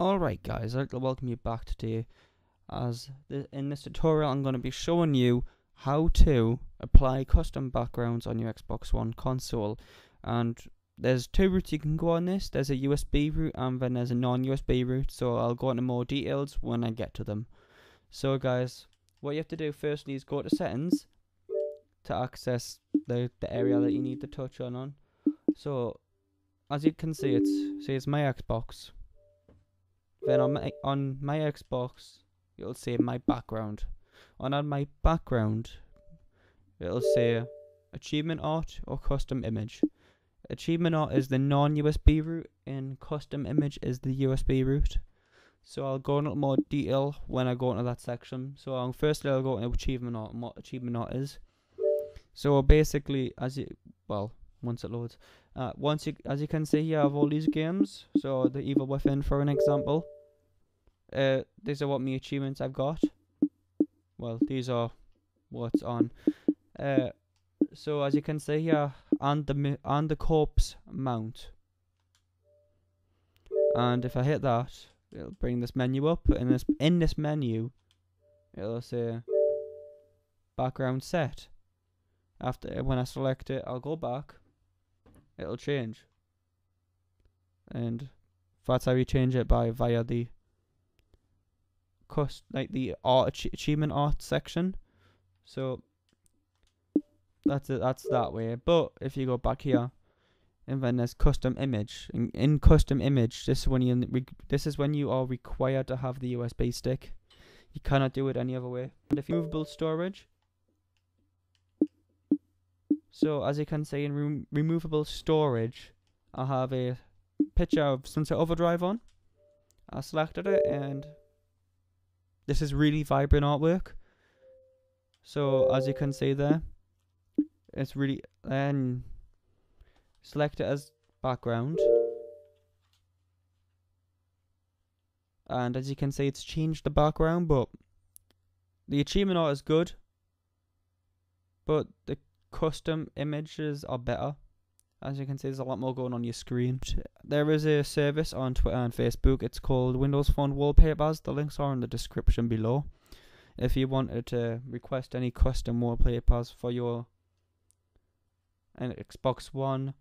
Alright guys, I'd like to welcome you back today as in this tutorial I'm going to be showing you how to apply custom backgrounds on your Xbox One console and there's two routes you can go on this, there's a USB route and then there's a non-USB route so I'll go into more details when I get to them. So guys, what you have to do firstly is go to settings to access the, the area that you need to touch on on. So as you can see it's says my Xbox then on my, on my Xbox, it'll say my background. And on my background, it'll say achievement art or custom image. Achievement art is the non-USB route and custom image is the USB route. So I'll go into more detail when I go into that section. So um, firstly I'll go into achievement art and what achievement art is. So basically, as you well, once it loads, uh, once you as you can see here, I have all these games. So the Evil Within, for an example. Uh, these are what me achievements I've got. Well, these are what's on. Uh, so as you can see here, on the on the corpse mount, and if I hit that, it'll bring this menu up. And this in this menu, it'll say background set. After when I select it, I'll go back. It'll change, and that's how you change it by via the like the art achievement art section. So that's it. That's that way. But if you go back here, and then there's custom image. In, in custom image, this is when you this is when you are required to have the USB stick. You cannot do it any other way. And if you movable storage. So as you can see in rem removable storage, I have a picture of Sunset Overdrive on. I selected it and this is really vibrant artwork. So as you can see there, it's really then select it as background. And as you can see, it's changed the background, but the achievement art is good. But the custom images are better. As you can see, there's a lot more going on your screen. There is a service on Twitter and Facebook. It's called Windows Phone Wallpapers. The links are in the description below. If you wanted to request any custom wallpapers for your an Xbox One,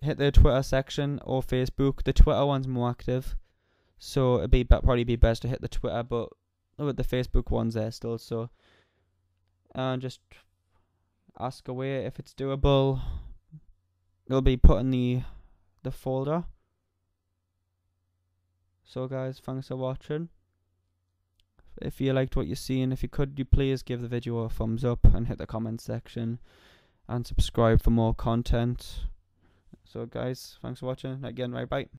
hit the Twitter section or Facebook. The Twitter one's more active, so it'd be probably be best to hit the Twitter, but at the Facebook one's there still. So, and just ask away if it's doable it'll be put in the the folder. So guys thanks for watching. If you liked what you're seeing if you could you please give the video a thumbs up and hit the comment section and subscribe for more content. So guys thanks for watching. Again right bye